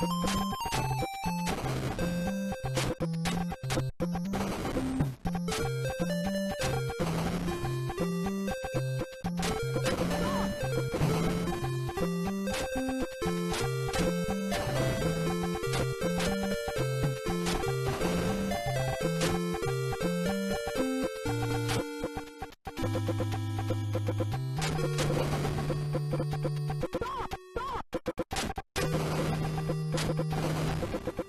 You なるほど。